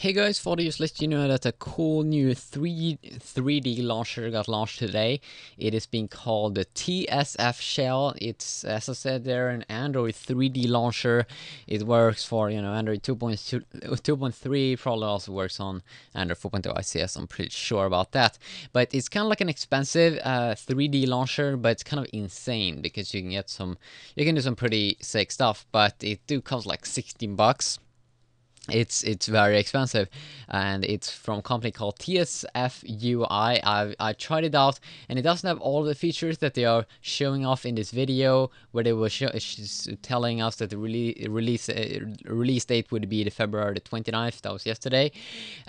Hey guys, I'd just let you know that a cool new 3, 3D launcher got launched today. It is being called the TSF Shell. It's, as I said there, an Android 3D launcher. It works for, you know, Android 2.3, probably also works on Android 4.0 ICS, I'm pretty sure about that. But it's kind of like an expensive uh, 3D launcher, but it's kind of insane because you can get some, you can do some pretty sick stuff, but it do cost like 16 bucks it's it's very expensive and it's from a company called TSF UI. I I tried it out and it doesn't have all the features that they are showing off in this video where they were telling us that the release release uh, release date would be the February the 29th that was yesterday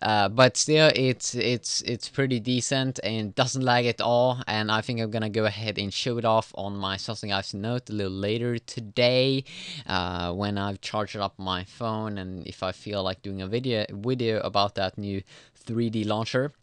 uh, but still it's it's it's pretty decent and doesn't lag at all and I think I'm gonna go ahead and show it off on my Samsung Galaxy Note a little later today uh, when I've charged up my phone and if I feel feel like doing a video video about that new 3D launcher.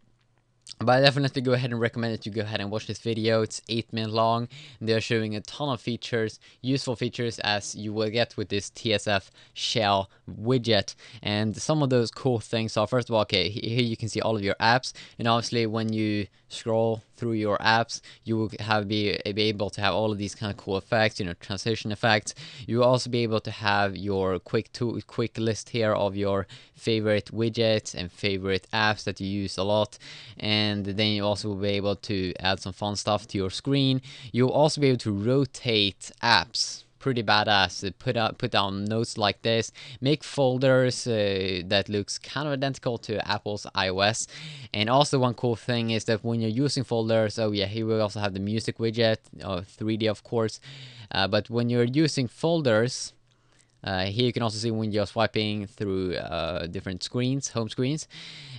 But I definitely go ahead and recommend that you go ahead and watch this video. It's 8 minutes long. They're showing a ton of features, useful features as you will get with this TSF shell widget. And some of those cool things are, first of all, okay, here you can see all of your apps. And obviously when you scroll through your apps, you will have be, be able to have all of these kind of cool effects, you know, transition effects. You will also be able to have your quick to quick list here of your favorite widgets and favorite apps that you use a lot. And then you also will be able to add some fun stuff to your screen. You'll also be able to rotate apps pretty badass. Put out put down notes like this, make folders uh, that looks kind of identical to Apple's iOS. And also one cool thing is that when you're using folders, oh yeah, here we also have the music widget, uh, 3D of course. Uh, but when you're using folders, uh, here you can also see when you're swiping through uh, different screens, home screens.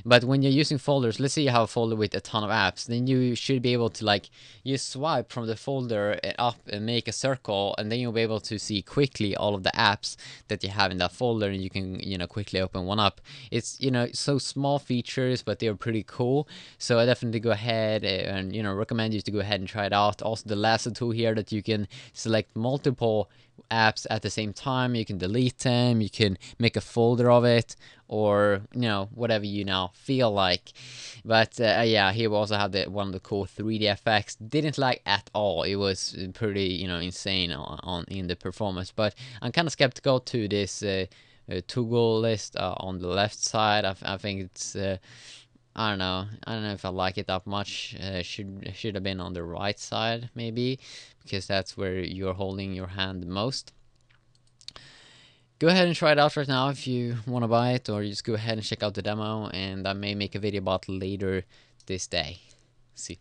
But when you're using folders, let's say you have a folder with a ton of apps, then you should be able to like, you swipe from the folder up and make a circle, and then you'll be able to see quickly all of the apps that you have in that folder, and you can, you know, quickly open one up. It's, you know, so small features, but they're pretty cool. So I definitely go ahead and, you know, recommend you to go ahead and try it out. Also the lasso tool here that you can select multiple apps at the same time. You can delete them, you can make a folder of it, or you know whatever you now feel like. But uh, yeah, here we also have the one of the cool 3D effects. Didn't like at all. It was pretty you know insane on, on in the performance. But I'm kind of skeptical to this. Uh, uh, list uh, on the left side. I, I think it's uh, I don't know. I don't know if I like it that much. Uh, should should have been on the right side maybe, because that's where you're holding your hand most. Go ahead and try it out right now if you want to buy it, or just go ahead and check out the demo, and I may make a video about later this day. See.